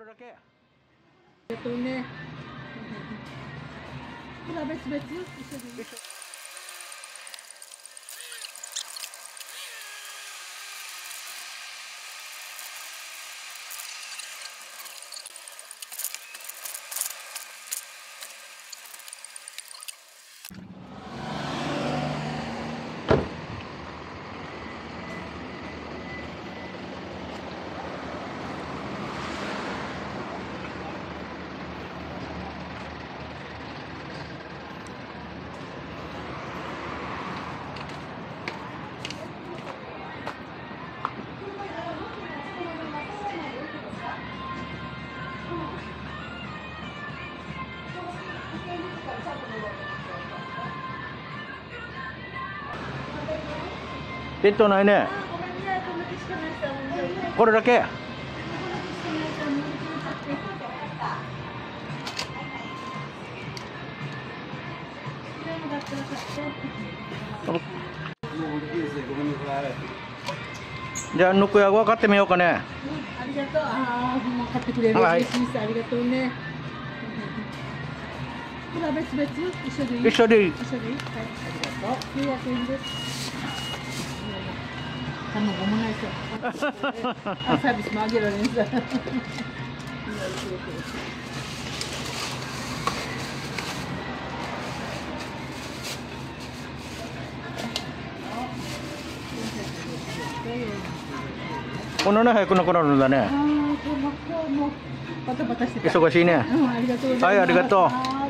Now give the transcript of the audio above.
だけえっとね。ほら別々一緒で。ベッドないねごめんね、こんだけしかないさ。もういいよこれだけ？じゃあぬくやご買ってみようかねありがとう。ああ、もう買ってくれる。はい。ありがとうね。ほら別々？一緒でいい？一緒でいい一緒でいい？はい、ありがとう。900円です。卵もないさ。あ、サービスもあげられんさ。いやいやいやこんなね早くなくなるんだね。忙しいね。はいありがとうは